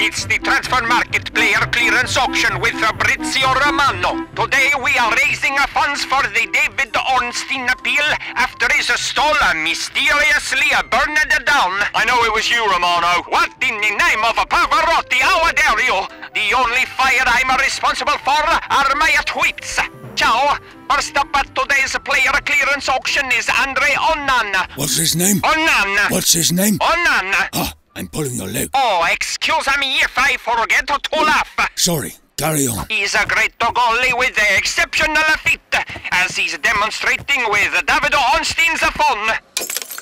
It's the transfer market player clearance auction with Fabrizio Romano. Today we are raising funds for the David Ornstein appeal after his stall mysteriously burned down. I know it was you, Romano. What in the name of Pavarotti, how dare you? The only fire I'm responsible for are my tweets. Ciao. First up at today's player clearance auction is Andre Onan. What's his name? Onan. What's his name? Onan. Ah, I'm pulling your leg. Oh, excuse me if I forget to laugh. Sorry. Carry on. He's a great goalie with the exceptional feet, as he's demonstrating with David Ornstein's phone.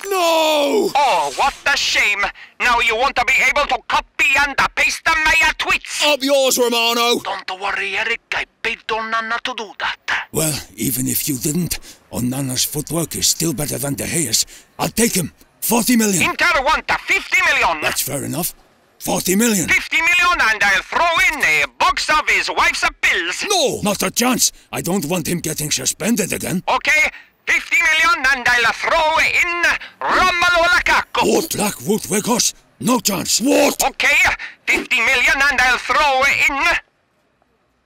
No! Oh, what a shame. Now you won't be able to copy and paste my tweets. Up yours, Romano! Don't worry, Eric. I paid Onana to do that. Well, even if you didn't, Onana's footwork is still better than De Gea's. I'll take him. 40 million. Inter want a 50 million. That's fair enough. 40 million. 50 million and I'll throw in a box of his wife's pills. No! Not a chance. I don't want him getting suspended again. Okay, 50 million and I'll throw in Romelu Lukaku. What? Like Wout Weghorst? No chance. What? Okay, 50 million and I'll throw in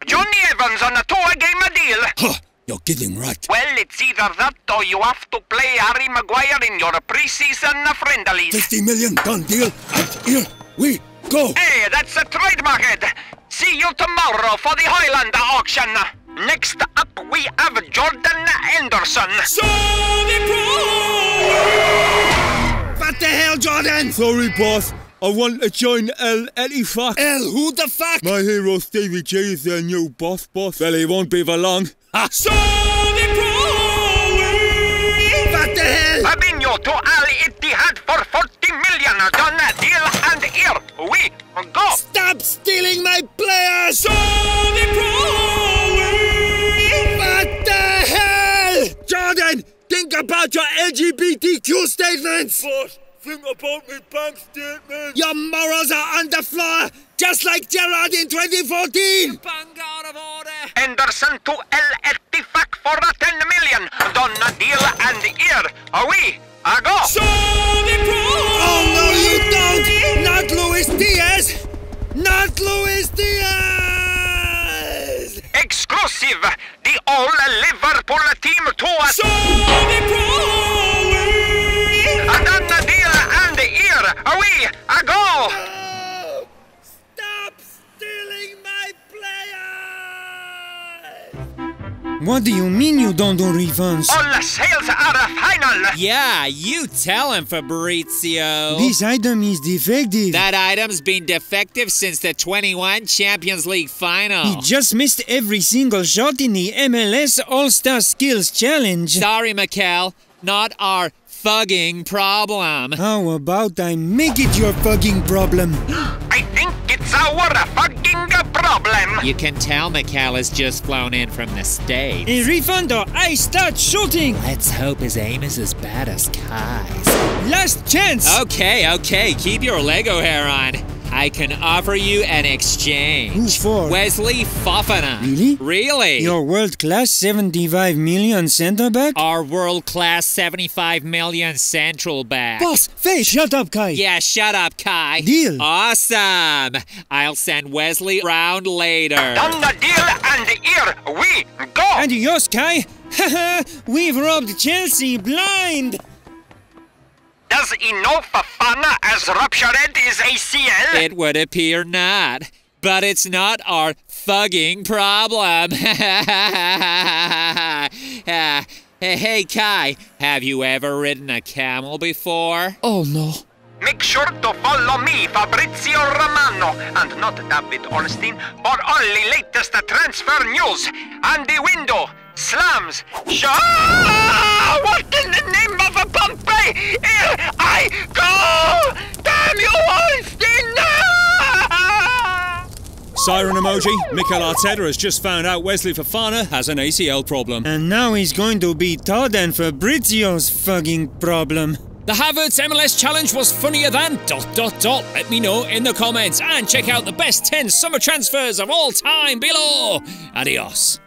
Jonny Evans on a two-game deal. Huh. You're kidding, right? Well, it's either that or you have to play Harry Maguire in your preseason friendlies. 50 million, done deal. And here we go. Hey, that's a trademark. See you tomorrow for the Highlander auction. Next up, we have Jordan Henderson. So What the hell, Jordan? Sorry, boss. I want to join El Ettifaq. El, who the fuck? My hero Stevie J is their new boss, boss. Well, he won't be for long. Ha! What the hell? Fabinho to Al Ittihad for 40 million. Done deal and here we go. Stop stealing my players! So the try what the hell? Jordan, think about your LGBTQ statements! Boss, think about me bank statement. Your morals are on the floor, just like Gerrard in 2014! Henderson to El Ettifaq for the 10 million. Done deal and here we go. Oh, no, you don't! Not Luis Diaz! Not Luis Diaz! Exclusive. What do you mean you don't do refunds? All the sales are final. Yeah, you tell him, Fabrizio. This item is defective. That item's been defective since the 21 Champions League final. He just missed every single shot in the MLS All-Star Skills Challenge. Sorry, Mikel. Not our thugging problem. How about I make it your fucking problem? I think it's our fucking problem. You can tell Mikel has just flown in from the States. A refund or I start shooting! Let's hope his aim is as bad as Kai's. Last chance! Okay, okay, keep your Lego hair on. I can offer you an exchange. Who's for? Wesley Fofana. Really? Really? Your world-class 75 million center back? Our world-class 75 million central back. Boss, face! Shut up, Kai! Yeah, shut up, Kai. Deal. Awesome. I'll send Wesley round later. Done the deal and here we go. And yours, Kai? Haha, we've robbed Chelsea blind! Does he know Fofana has ruptured his ACL? It would appear not. But it's not our thugging problem. Uh, hey, Kai, have you ever ridden a camel before? Oh no. Make sure to follow me, Fabrizio Romano, and not David Ornstein, for all the latest transfer news. And the window slams. Sh- Ah! What in Siren emoji. Mikel Arteta has just found out Wesley Fofana has an ACL problem. And now he's going to be Todd and Fabrizio's fucking problem. The Havertz MLS Challenge was funnier than dot dot dot. Let me know in the comments and check out the best 10 summer transfers of all time below. Adios.